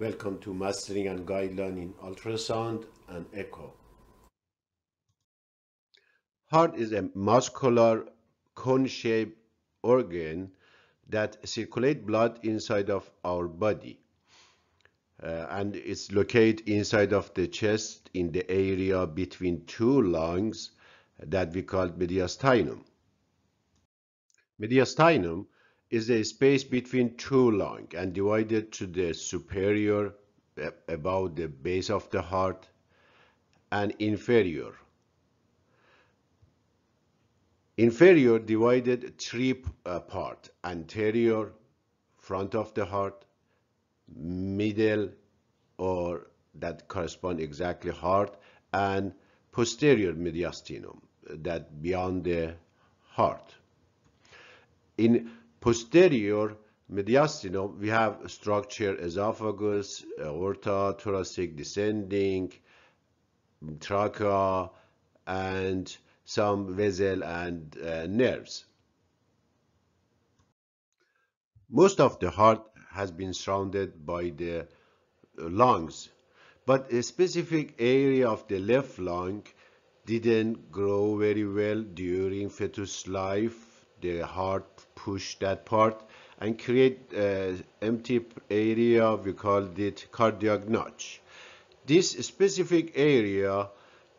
Welcome to Mastering and Guideline in Ultrasound and Echo. Heart is a muscular cone-shaped organ that circulate blood inside of our body. Uh, and it's located inside of the chest in the area between two lungs that we call mediastinum. Mediastinum is a space between two lungs and divided to the superior about the base of the heart and inferior. Inferior divided three uh, part, anterior, front of the heart, middle or that correspond exactly heart and posterior mediastinum that beyond the heart. In posterior mediastinum, we have structure esophagus, aorta, thoracic descending, trachea, and some vessel and uh, nerves. Most of the heart has been surrounded by the lungs, but a specific area of the left lung didn't grow very well during fetus life. The heart pushed that part and create uh, empty area, we called it cardiac notch. This specific area,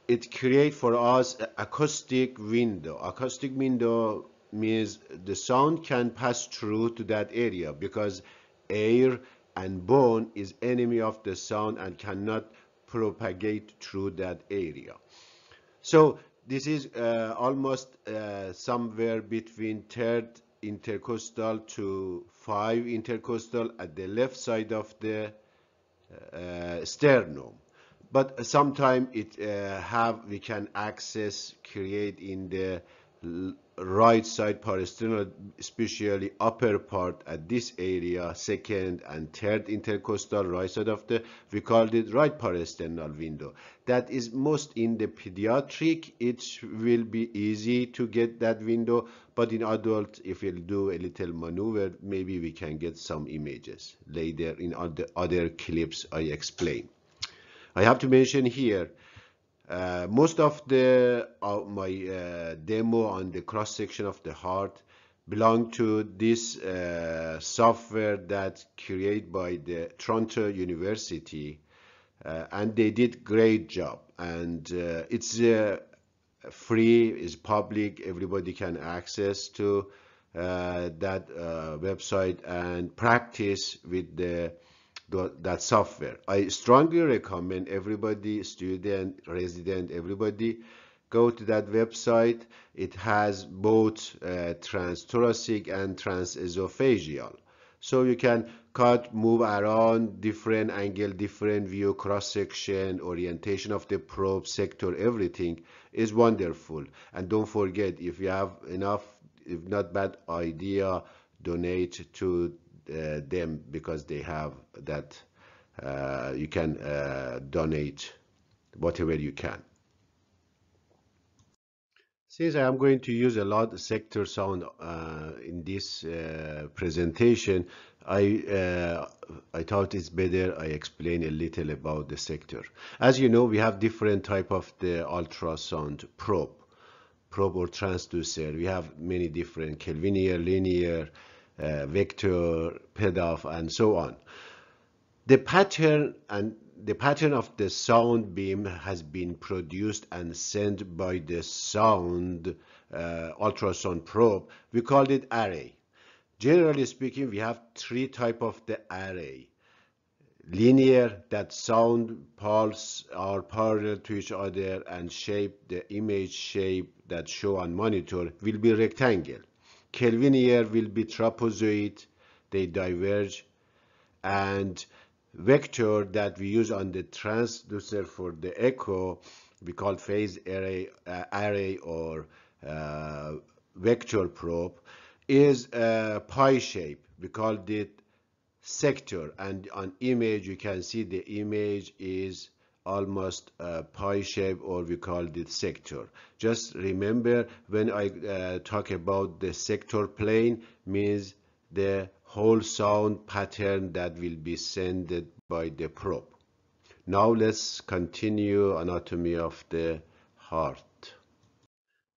it create for us acoustic window. Acoustic window means the sound can pass through to that area because air and bone is enemy of the sound and cannot propagate through that area. So this is uh, almost uh, somewhere between third intercostal to five intercostal at the left side of the uh, sternum. But sometimes it uh, have we can access create in the right side parasternal, especially upper part at this area, second and third intercostal right side of the, we called it right parasternal window. That is most in the pediatric, it will be easy to get that window, but in adult, if we'll do a little maneuver, maybe we can get some images later in other, other clips I explain. I have to mention here, uh, most of the uh, my uh, demo on the cross section of the heart belong to this uh, software that created by the Toronto University uh, and they did great job. And uh, it's free is public everybody can access to that website and practice with the that software. I strongly recommend everybody, student, resident, everybody, go to that website. It has both uh, transthoracic and transesophageal. So you can cut, move around, different angle, different view, cross-section, orientation of the probe, sector, everything is wonderful. And don't forget, if you have enough, if not bad idea, donate to them because they have that uh, you can uh, donate whatever you can. Since I am going to use a lot of sector sound uh, in this uh, presentation, I uh, I thought it's better I explain a little about the sector. As you know, we have different type of the ultrasound probe, probe or transducer. We have many different curvilinear, linear, uh, vector, Pedoff, and so on. The pattern and the pattern of the sound beam has been produced and sent by the sound uh, ultrasound probe. We called it array. Generally speaking, we have three type of the array. Linear, that sound pulse are parallel to each other and shape, the image shape that show on monitor will be rectangle. Kelvinier will be trapezoid, they diverge, and vector that we use on the transducer for the echo, we call phase array, uh, array or uh, vector probe, is a pie shape. We called it sector, and on image you can see the image is almost a pie shape or we call it sector. Just remember when I uh, talk about the sector plane means the whole sound pattern that will be sent by the probe. Now let's continue anatomy of the heart.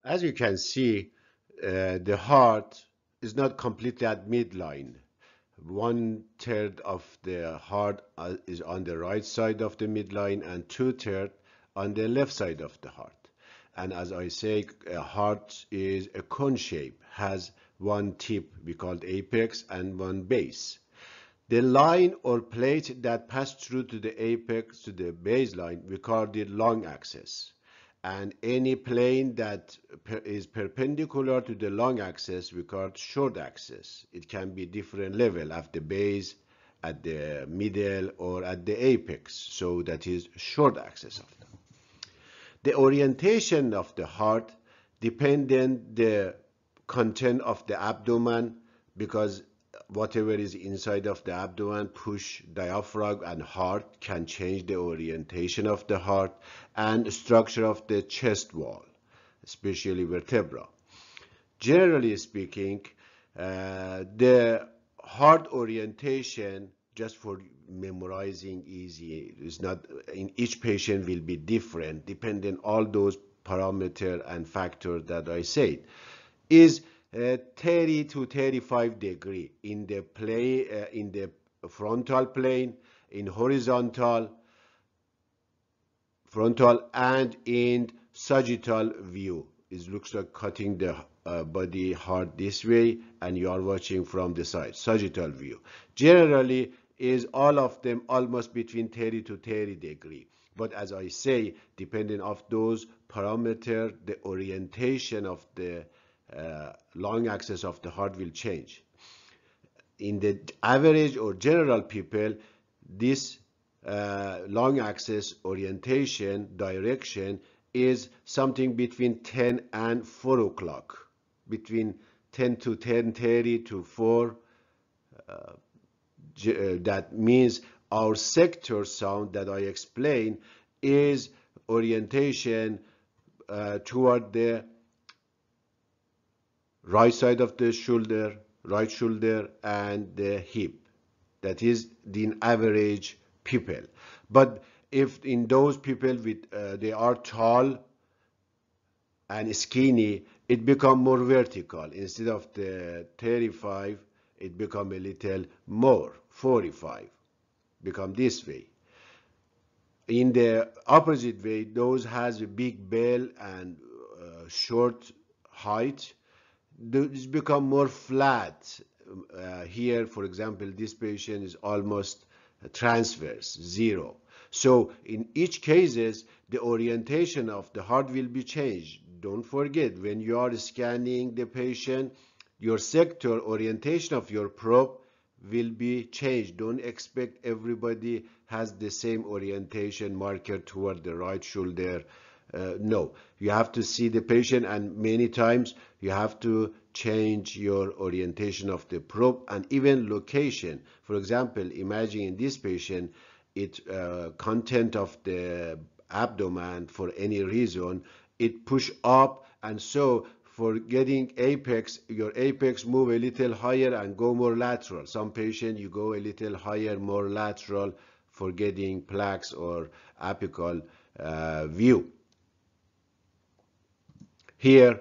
As you can see, uh, the heart is not completely at midline. One third of the heart uh, is on the right side of the midline and two third on the left side of the heart. And as I say, a heart is a cone shape, has one tip we call apex and one base. The line or plate that passed through to the apex to the baseline we call the long axis and any plane that is perpendicular to the long axis we call short axis. It can be different level at the base, at the middle, or at the apex. So that is short axis of them. The orientation of the heart dependent the content of the abdomen because whatever is inside of the abdomen push diaphragm and heart can change the orientation of the heart and structure of the chest wall especially vertebra. Generally speaking uh, the heart orientation just for memorizing easy is not in each patient will be different depending all those parameter and factor that I said is uh, 30 to 35 degree in the play uh, in the frontal plane in horizontal frontal and in sagittal view. It looks like cutting the uh, body hard this way and you are watching from the side sagittal view. Generally is all of them almost between 30 to 30 degree. But as I say depending of those parameter the orientation of the long axis of the heart will change. In the average or general people, this uh, long axis orientation direction is something between 10 and 4 o'clock, between 10 to 10.30 to 4. Uh, uh, that means our sector sound that I explained is orientation uh, toward the right side of the shoulder, right shoulder and the hip. That is the average people. But if in those people with uh, they are tall and skinny, it become more vertical. Instead of the 35, it become a little more, 45, become this way. In the opposite way, those has a big bell and uh, short height, it's become more flat. Uh, here, for example, this patient is almost transverse, zero. So in each cases, the orientation of the heart will be changed. Don't forget, when you are scanning the patient, your sector orientation of your probe will be changed. Don't expect everybody has the same orientation marker toward the right shoulder uh, no, you have to see the patient and many times you have to change your orientation of the probe and even location. For example, imagine in this patient, it uh, content of the abdomen for any reason, it push up and so for getting apex, your apex move a little higher and go more lateral. Some patient you go a little higher, more lateral for getting plaques or apical uh, view. Here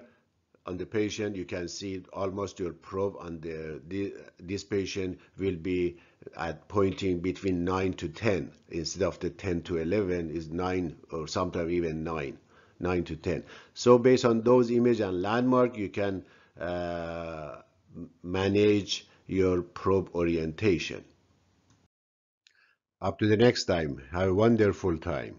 on the patient, you can see almost your probe on the, the, this patient will be at pointing between 9 to 10 instead of the 10 to 11 is 9 or sometimes even 9 9 to 10 so based on those image and landmark you can uh, manage your probe orientation. Up to the next time. Have a wonderful time